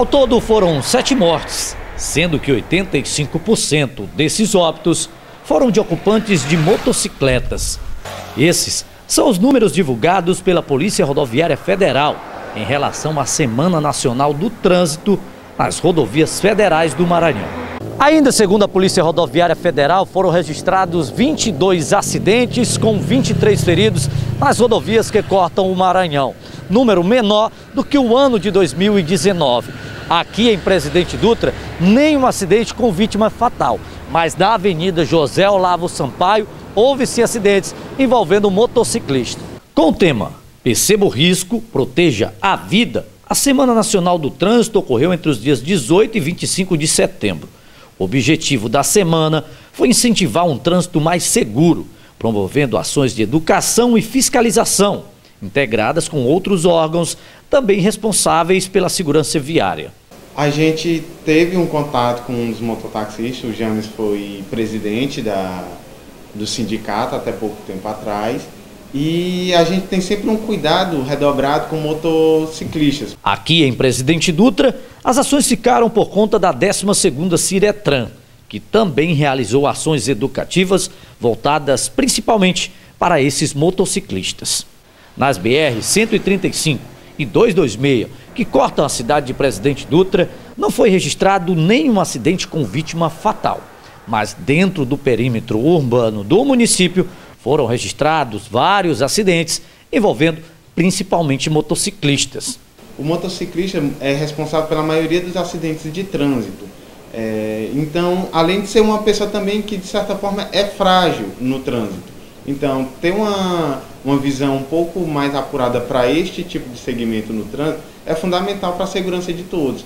Ao todo foram sete mortes, sendo que 85% desses óbitos foram de ocupantes de motocicletas. Esses são os números divulgados pela Polícia Rodoviária Federal em relação à Semana Nacional do Trânsito nas rodovias federais do Maranhão. Ainda segundo a Polícia Rodoviária Federal, foram registrados 22 acidentes com 23 feridos nas rodovias que cortam o Maranhão, número menor do que o ano de 2019. Aqui em Presidente Dutra, nenhum acidente com vítima fatal, mas na Avenida José Olavo Sampaio houve-se acidentes envolvendo um motociclista. Com o tema Perceba o risco, proteja a vida, a Semana Nacional do Trânsito ocorreu entre os dias 18 e 25 de setembro. O objetivo da semana foi incentivar um trânsito mais seguro, promovendo ações de educação e fiscalização, integradas com outros órgãos também responsáveis pela segurança viária. A gente teve um contato com um dos mototaxistas, o James foi presidente da, do sindicato até pouco tempo atrás, e a gente tem sempre um cuidado redobrado com motociclistas. Aqui em Presidente Dutra, as ações ficaram por conta da 12ª Ciretran, que também realizou ações educativas voltadas principalmente para esses motociclistas. Nas BR 135 e 226, que cortam a cidade de Presidente Dutra, não foi registrado nenhum acidente com vítima fatal. Mas dentro do perímetro urbano do município, foram registrados vários acidentes envolvendo principalmente motociclistas. O motociclista é responsável pela maioria dos acidentes de trânsito. É, então, além de ser uma pessoa também que, de certa forma, é frágil no trânsito. Então, ter uma, uma visão um pouco mais apurada para este tipo de segmento no trânsito é fundamental para a segurança de todos.